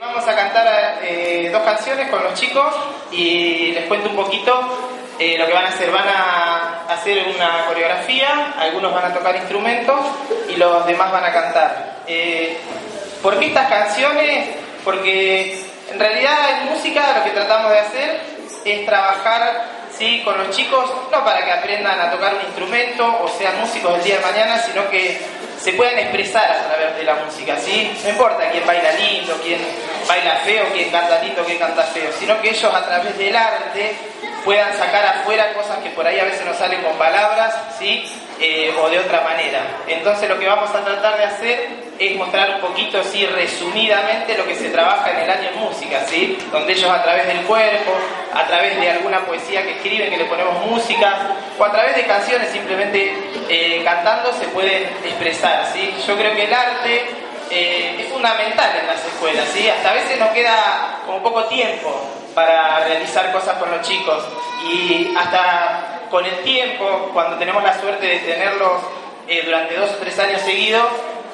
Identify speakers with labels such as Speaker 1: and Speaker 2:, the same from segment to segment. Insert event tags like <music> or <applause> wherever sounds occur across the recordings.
Speaker 1: Vamos a cantar eh, dos canciones con los chicos y les cuento un poquito eh, lo que van a hacer. Van a hacer una coreografía, algunos van a tocar instrumentos y los demás van a cantar. Eh, ¿Por qué estas canciones? Porque en realidad en música lo que tratamos de hacer es trabajar ¿sí? con los chicos, no para que aprendan a tocar un instrumento o sean músicos el día de mañana, sino que se puedan expresar a través de la música, ¿sí? No importa quién baila lindo, quién baila feo, quién canta lindo, quién canta feo, sino que ellos a través del arte puedan sacar afuera cosas que por ahí a veces no salen con palabras, ¿sí? Eh, o de otra manera. Entonces lo que vamos a tratar de hacer es mostrar un poquito, sí, resumidamente lo que se trabaja en el año en música, ¿sí? Donde ellos a través del cuerpo, a través de alguna poesía que escriben, que le ponemos música, o a través de canciones simplemente eh, cantando se pueden expresar, ¿sí? Yo creo que el arte eh, es fundamental en las escuelas, ¿sí? Hasta a veces nos queda como poco tiempo para realizar cosas con los chicos y hasta con el tiempo, cuando tenemos la suerte de tenerlos eh, durante dos o tres años seguidos,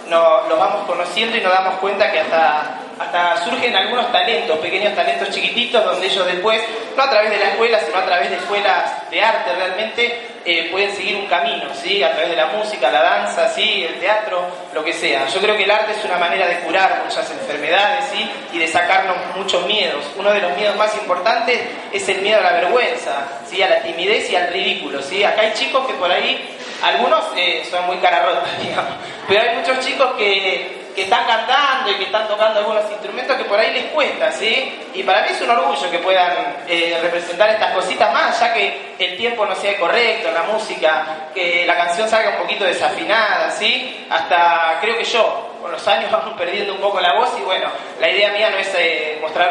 Speaker 1: nos los vamos conociendo y nos damos cuenta que hasta, hasta surgen algunos talentos, pequeños talentos chiquititos, donde ellos después, no a través de la escuela, sino a través de escuelas de arte realmente, eh, pueden seguir un camino, ¿sí? a través de la música, la danza, ¿sí? el teatro, lo que sea. Yo creo que el arte es una manera de curar muchas enfermedades ¿sí? y de sacarnos muchos miedos. Uno de los miedos más importantes es el miedo a la vergüenza, ¿sí? a la timidez y al ridículo. ¿sí? Acá hay chicos que por ahí, algunos eh, son muy rotas, <laughs> digamos, pero hay muchos chicos que que están cantando y que están tocando algunos instrumentos que por ahí les cuesta, ¿sí? Y para mí es un orgullo que puedan eh, representar estas cositas más, ya que el tiempo no sea correcto, la música, que la canción salga un poquito desafinada, ¿sí? Hasta creo que yo, con los años <laughs> vamos perdiendo un poco la voz y bueno, la idea mía no es eh, mostrar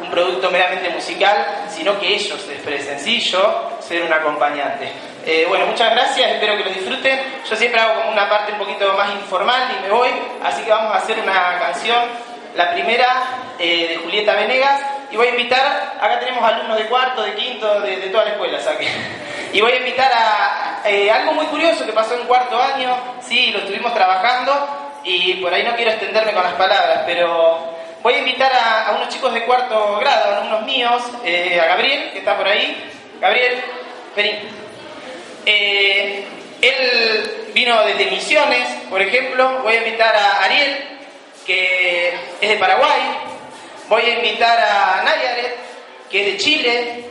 Speaker 1: un producto meramente musical, sino que ellos se expresen, ¿sí? Ser un acompañante. Eh, bueno, muchas gracias, espero que lo disfruten. Yo siempre hago como una parte un poquito más informal y me voy, así que vamos a hacer una canción, la primera eh, de Julieta Venegas, y voy a invitar, acá tenemos alumnos de cuarto, de quinto, de, toda la escuela, ¿sabes? <laughs> Y voy a invitar a eh, algo muy curioso que pasó en cuarto año, sí, lo estuvimos trabajando, y por ahí no quiero extenderme con las palabras, pero voy a invitar a, unos chicos de cuarto grado, alumnos míos, a Gabriel, que está por ahí. Gabriel, vení. Eh, él vino desde Misiones, por ejemplo. Voy a invitar a Ariel, que es de Paraguay. Voy a invitar a Nayaret, que es de Chile.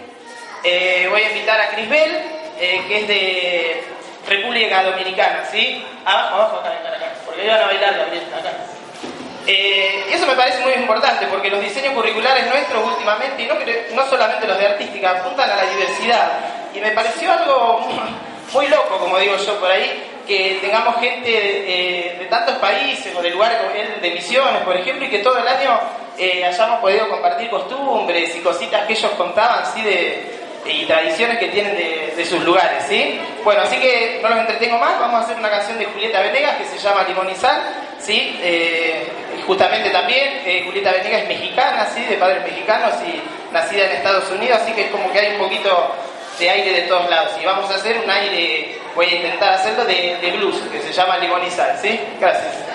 Speaker 1: Eh, voy a invitar a Crisbel, eh, que es de República Dominicana, ¿sí? Abajo, abajo, acá, acá, acá. Porque iban a bailar Gabriel, acá. Eh, eso me parece muy importante porque los diseños curriculares nuestros últimamente, y no, no solamente los de artística, apuntan a la diversidad. Y me pareció algo muy loco, como digo yo por ahí, que tengamos gente de, tantos países o de lugares de misiones, por ejemplo, y que todo el año eh, hayamos podido compartir costumbres y cositas que ellos contaban, ¿sí? De, y tradiciones que tienen de, sus lugares, ¿sí? Bueno, así que no los entretengo más, vamos a hacer una canción de Julieta Venegas que se llama Sal, ¿sí? Eh, justamente también, eh, Julieta Venegas es mexicana, ¿sí? De padres mexicanos y nacida en Estados Unidos, así que es como que hay un poquito de aire de todos lados. Y vamos a hacer un aire, voy a intentar hacerlo de, blues, que se llama Sal, ¿sí? Gracias.